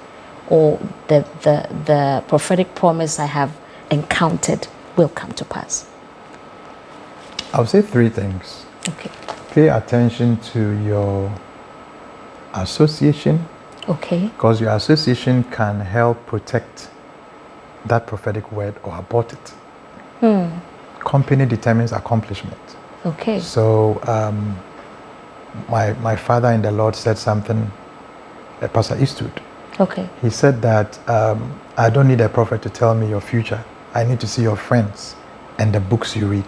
or the, the, the prophetic promise I have encountered will come to pass? I'll say three things. Okay. Pay attention to your association. Okay. Because your association can help protect that prophetic word or abort it. Hmm. Company determines accomplishment. Okay. So, um, my, my father in the Lord said something, uh, Pastor Eastwood. Okay. He said that um, I don't need a prophet to tell me your future. I need to see your friends and the books you read.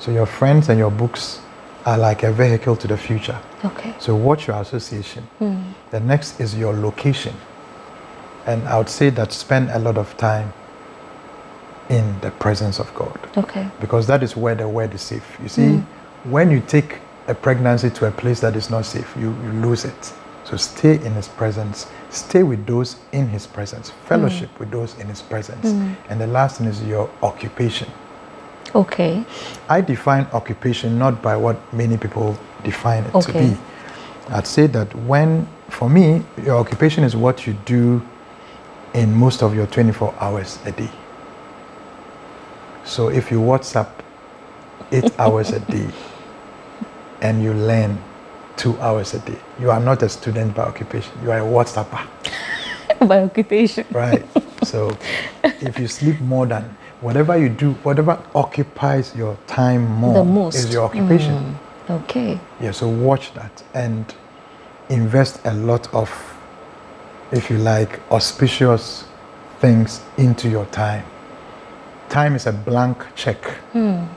So your friends and your books are like a vehicle to the future. Okay. So watch your association. Mm. The next is your location. And I would say that spend a lot of time in the presence of God. Okay. Because that is where the word is safe. You see, mm. when you take a pregnancy to a place that is not safe, you, you lose it. So stay in his presence. Stay with those in his presence. Fellowship mm. with those in his presence. Mm. And the last thing is your occupation. Okay. I define occupation not by what many people define it okay. to be. I'd say that when, for me, your occupation is what you do in most of your 24 hours a day. So if you WhatsApp eight hours a day and you learn two hours a day, you are not a student by occupation, you are a WhatsApper. by occupation. Right. So if you sleep more than whatever you do, whatever occupies your time more most. is your occupation. Mm. Okay. Yeah, so watch that and invest a lot of, if you like, auspicious things into your time. Time is a blank check. Mm.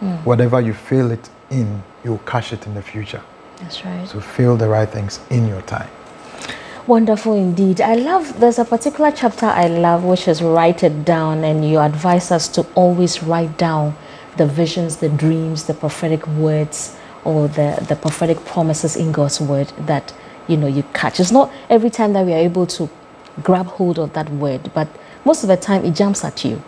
Mm. Whatever you fill it in, you'll cash it in the future. That's right. So fill the right things in your time. Wonderful indeed. I love, there's a particular chapter I love, which is write it down, and you advise us to always write down the visions, the dreams, the prophetic words, or the, the prophetic promises in God's word that, you know, you catch. It's not every time that we are able to grab hold of that word, but most of the time it jumps at you.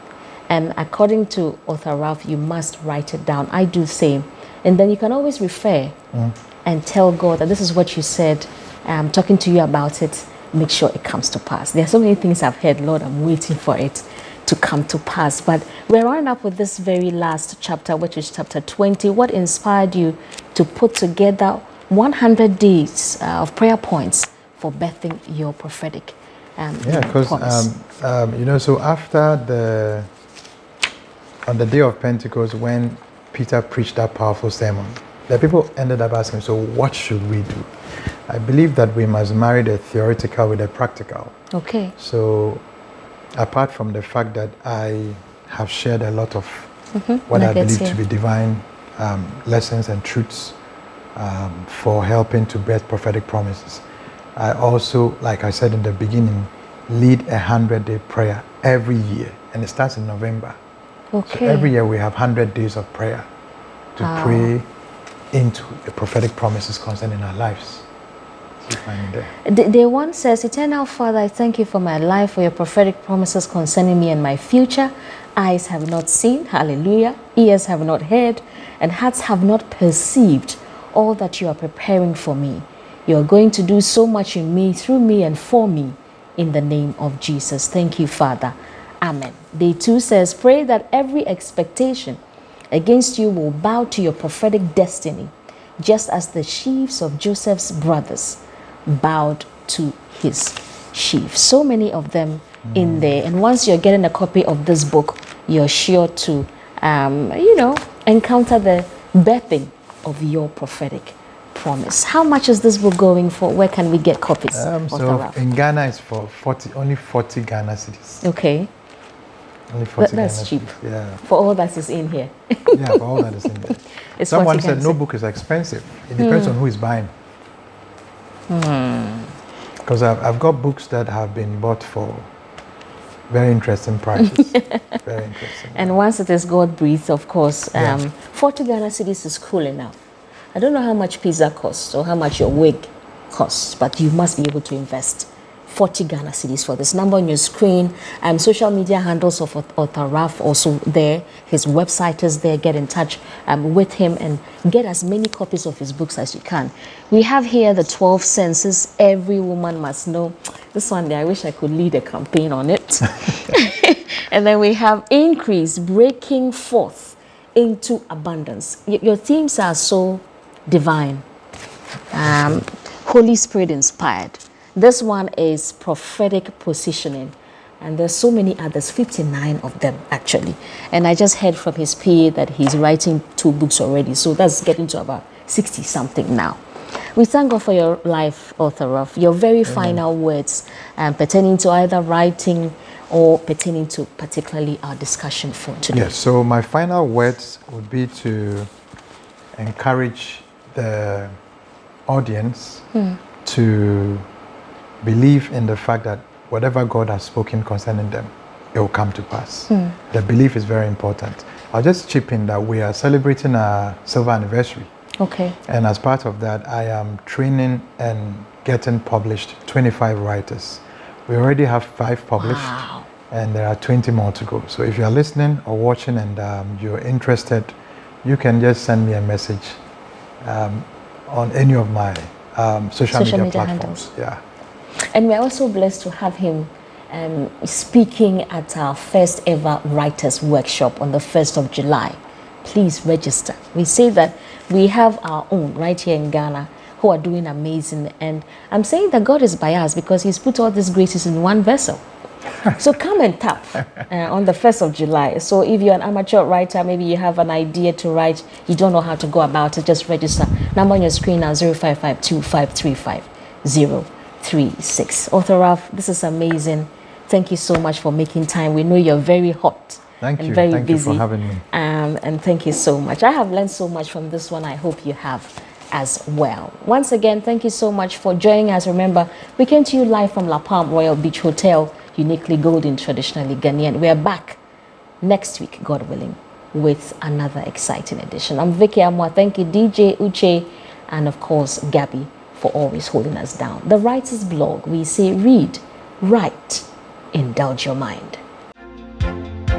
And according to author Ralph, you must write it down. I do same. And then you can always refer mm. and tell God that this is what you said I'm talking to you about it, make sure it comes to pass. There are so many things I've heard, Lord, I'm waiting for it to come to pass. But we're running up with this very last chapter, which is chapter 20. What inspired you to put together 100 days uh, of prayer points for birthing your prophetic um, Yeah, because, um, um, you know, so after the, on the day of Pentecost, when Peter preached that powerful sermon, the people ended up asking, so what should we do? I believe that we must marry the theoretical with the practical. Okay. So, apart from the fact that I have shared a lot of mm-hmm. what I believe to be divine um, lessons and truths um, for helping to birth prophetic promises, I also, like I said in the beginning, lead a hundred day prayer every year, and it starts in November. Okay. So every year we have hundred days of prayer to wow. pray into the prophetic promises concerning our lives. The, one says, Eternal Father, I thank you for my life, for your prophetic promises concerning me and my future. Eyes have not seen, hallelujah. Ears have not heard, and hearts have not perceived all that you are preparing for me. You are going to do so much in me, through me, and for me. In the name of Jesus. Thank you, Father. Amen. Day two says, Pray that every expectation against you will bow to your prophetic destiny, just as the sheaves of Joseph's brothers bowed to his sheaf. So many of them mm. in there. And once you're getting a copy of this book, you're sure to, um, you know, encounter the birthing of your prophetic promise. How much is this book going for? Where can we get copies? Um, so in Ghana, it's for 40, only 40 Ghana cedis. Okay. Only 40 that's Ghana cheap. Cedis. Yeah. For all that is in here. yeah, for all that is in there. Someone said no book is expensive. It depends mm. on who is buying. Hmm. Because I've, I've got books that have been bought for very interesting prices. very interesting. And once it is God breathed, of course, um, Yeah. 40 Ghana cedis is cool enough. I don't know how much pizza costs or how much your wig costs, but you must be able to invest 40 Ghana cedis for this number on your screen. Um, social media handles of Author Ralph also there. His website is there. Get in touch um, with him and get as many copies of his books as you can. We have here the 12 senses every woman must know. This one there, I wish I could lead a campaign on it. and then we have increase, breaking forth into abundance. Y- your themes are so divine, um, Holy Spirit inspired. This one is prophetic positioning. And there's so many others, 59 of them actually. And I just heard from his PA that he's writing two books already. So that's getting to about 60 something now. We thank God for your life, author of your very final words um, pertaining to either writing or pertaining to particularly our discussion for today. Yes, so my final words would be to encourage the audience Hmm. to believe in the fact that whatever God has spoken concerning them, it will come to pass. Hmm. The belief is very important. I'll just chip in that we are celebrating our silver anniversary. Okay. And as part of that, I am training and getting published 25 writers. We already have five published, Wow. and there are 20 more to go. So if you are listening or watching and um, you're interested, you can just send me a message um, on any of my um, social, Social media, media platforms. Yeah. And we're also blessed to have him um, speaking at our first ever writers workshop on the 1st of July. Please register. We say that we have our own right here in Ghana who are doing amazing. And I'm saying that God is by us because He's put all these graces in one vessel. so come and tap uh, on the 1st of July. So if you're an amateur writer, maybe you have an idea to write, you don't know how to go about it, just register. Number on your screen now 0552 535 036. Author Ralph, this is amazing. Thank you so much for making time. We know you're very hot Thank and you. very Thank you busy. for having me. Um, and thank you so much. I have learned so much from this one. I hope you have as well. Once again, thank you so much for joining us. Remember, we came to you live from La Palm Royal Beach Hotel, uniquely golden, traditionally Ghanaian. We are back next week, God willing, with another exciting edition. I'm Vicky Amwa. Thank you, DJ Uche, and of course, Gabby, for always holding us down. The Writer's Blog, we say read, write, indulge your mind.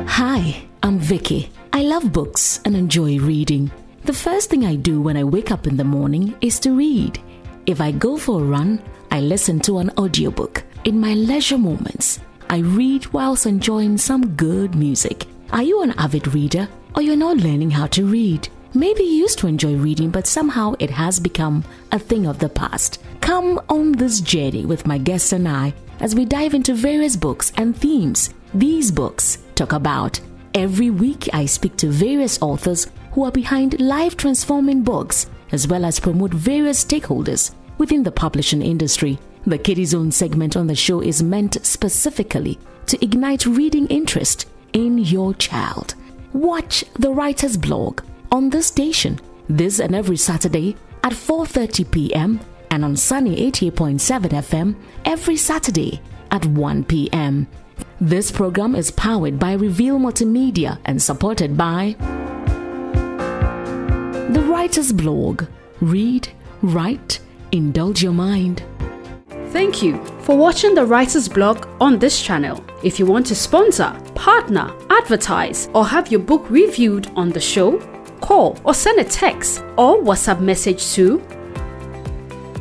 Hi, I'm Vicky. I love books and enjoy reading. The first thing I do when I wake up in the morning is to read. If I go for a run, I listen to an audiobook. In my leisure moments, I read whilst enjoying some good music. Are you an avid reader or you're not learning how to read? Maybe you used to enjoy reading, but somehow it has become a thing of the past. Come on this journey with my guests and I as we dive into various books and themes these books talk about. Every week, I speak to various authors who are behind life transforming books, as well as promote various stakeholders within the publishing industry. The Kiddie Zone segment on the show is meant specifically to ignite reading interest in your child. Watch the Writer's Blog on this station this and every Saturday at 4:30 p.m. and on Sunny 88.7 FM every Saturday at 1 p.m. This program is powered by Reveal Multimedia and supported by The Writer's Blog. Read, write, indulge your mind. Thank you for watching the Writer's Blog on this channel. If you want to sponsor, partner, advertise, or have your book reviewed on the show, call or send a text or WhatsApp message to,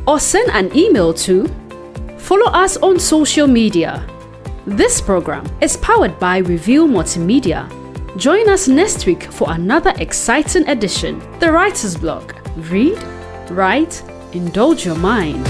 or send an email to, follow us on social media. This program is powered by Reveal Multimedia. Join us next week for another exciting edition. The Writer's Blog. Read, write, indulge your mind.